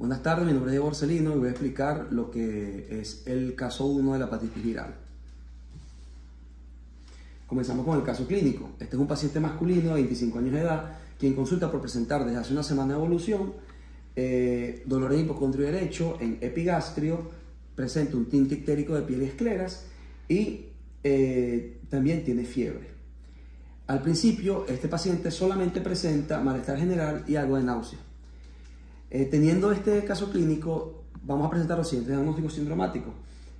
Buenas tardes, mi nombre es Diego Borcelino y voy a explicar lo que es el caso 1 de la hepatitis viral. Comenzamos con el caso clínico. Este es un paciente masculino de 25 años de edad quien consulta por presentar desde hace una semana de evolución eh, dolor en hipocondrio derecho, en epigastrio, presenta un tinte ictérico de piel y escleras y eh, también tiene fiebre. Al principio, este paciente solamente presenta malestar general y algo de náusea. Eh, teniendo este caso clínico, vamos a presentar los siguientes diagnósticos sindromáticos.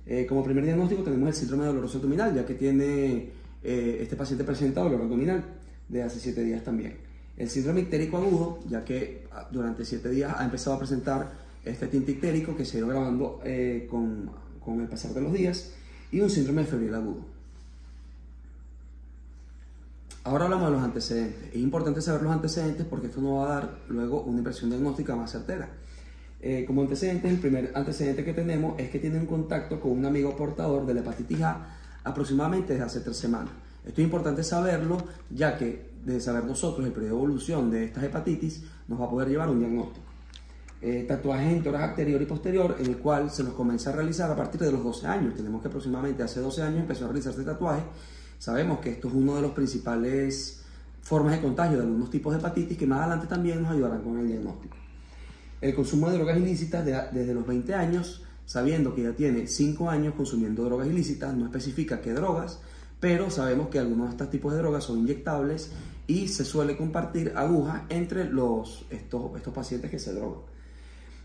Eh, como primer diagnóstico tenemos el síndrome doloroso abdominal, ya que tiene eh, este paciente presenta dolor abdominal de hace 7 días también. El síndrome ictérico agudo, ya que ah, durante 7 días ha empezado a presentar este tinte ictérico que se ha ido grabando con, con el pasar de los días, y un síndrome febril agudo. Ahora hablamos de los antecedentes. Es importante saber los antecedentes porque esto nos va a dar luego una impresión diagnóstica más certera. Eh, como antecedentes, el primer antecedente que tenemos es que tiene un contacto con un amigo portador de la hepatitis A aproximadamente desde hace tres semanas. Esto es importante saberlo ya que de saber nosotros el periodo de evolución de estas hepatitis nos va a poder llevar un diagnóstico. Eh, tatuajes en tórax anterior y posterior en el cual se nos comienza a realizar a partir de los 12 años. Tenemos que aproximadamente hace 12 años empezó a realizarse tatuaje Sabemos que esto es uno de los principales formas de contagio de algunos tipos de hepatitis que más adelante también nos ayudarán con el diagnóstico. El consumo de drogas ilícitas desde los 20 años, sabiendo que ya tiene 5 años consumiendo drogas ilícitas, no especifica qué drogas, pero sabemos que algunos de estos tipos de drogas son inyectables y se suele compartir agujas entre estos, estos pacientes que se drogan.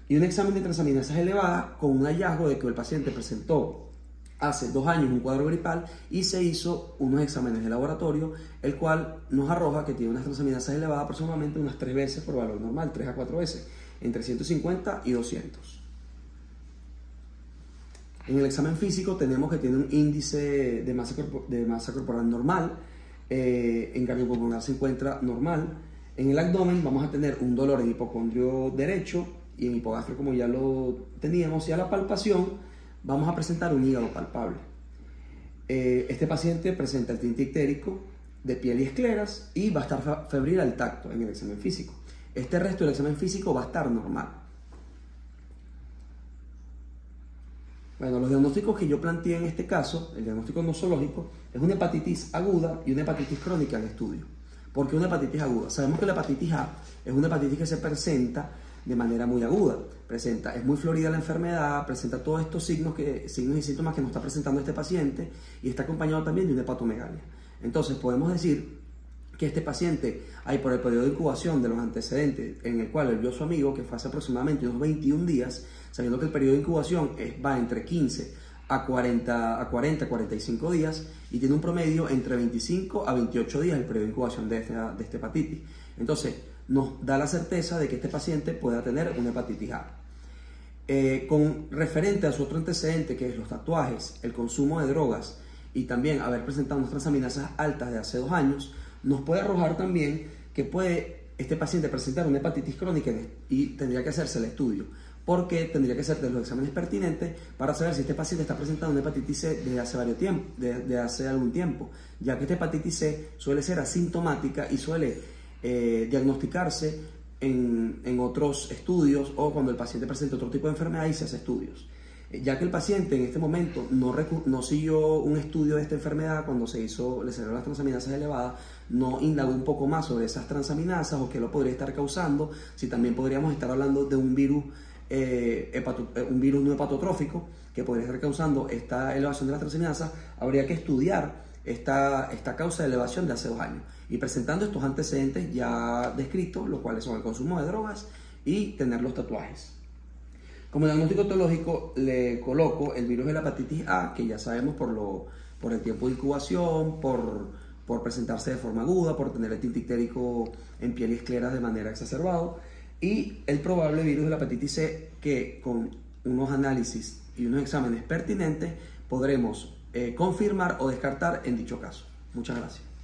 Y un examen de transaminasas elevada con un hallazgo de que el paciente presentó hace dos años un cuadro gripal y se hizo unos exámenes de laboratorio, el cual nos arroja que tiene unas transaminasas elevadas aproximadamente unas tres veces por valor normal, 3 a 4 veces, entre 150 y 200. En el examen físico tenemos que tiene un índice de masa, de masa corporal normal, eh, en cardiopulmonar se encuentra normal. En el abdomen vamos a tener un dolor en hipocondrio derecho y en hipogastro como ya lo teníamos y a la palpación vamos a presentar un hígado palpable. Eh, este paciente presenta el tinte ictérico de piel y escleras y va a estar febril al tacto en el examen físico. Este resto del examen físico va a estar normal. Bueno, los diagnósticos que yo planteé en este caso, el diagnóstico nosológico, es una hepatitis aguda y una hepatitis crónica al estudio. ¿Por qué una hepatitis aguda? Sabemos que la hepatitis A es una hepatitis que se presenta de manera muy aguda. Presenta, es muy florida la enfermedad, presenta todos estos signos, que, signos y síntomas que nos está presentando este paciente y está acompañado también de una hepatomegalia. Entonces podemos decir que este paciente, hay por el periodo de incubación de los antecedentes en el cual él vio a su amigo, que fue hace aproximadamente unos 21 días, sabiendo que el periodo de incubación va entre 15 a 40, a 40, 45 días y tiene un promedio entre 25 a 28 días el periodo de incubación de, esta, de esta hepatitis. Entonces, nos da la certeza de que este paciente pueda tener una hepatitis A. Eh, con referente a su otro antecedente, que es los tatuajes, el consumo de drogas y también haber presentado unas transaminasas altas de hace dos años, nos puede arrojar también que puede este paciente presentar una hepatitis crónica y tendría que hacerse el estudio, porque tendría que hacer los exámenes pertinentes para saber si este paciente está presentando una hepatitis C desde hace, varios tiempo, desde hace algún tiempo, ya que esta hepatitis C suele ser asintomática y suele eh, diagnosticarse en, en, otros estudios o cuando el paciente presenta otro tipo de enfermedad y se hace estudios. Eh, ya que el paciente en este momento no, no siguió un estudio de esta enfermedad cuando se hizo, le salieron las transaminasas elevadas, no indagó un poco más sobre esas transaminasas o qué lo podría estar causando, si también podríamos estar hablando de un virus, eh, un virus no hepatotrófico que podría estar causando esta elevación de las transaminasas, habría que estudiar esta, esta causa de elevación de hace dos años y presentando estos antecedentes ya descritos, los cuales son el consumo de drogas y tener los tatuajes. Como diagnóstico etológico le coloco el virus de la hepatitis A, que ya sabemos por, lo, por el tiempo de incubación, por, por presentarse de forma aguda, por tener el tinte ictérico en piel y escleras de manera exacerbada, y el probable virus de la hepatitis C, que con unos análisis y unos exámenes pertinentes podremos eh, confirmar o descartar en dicho caso. Muchas gracias.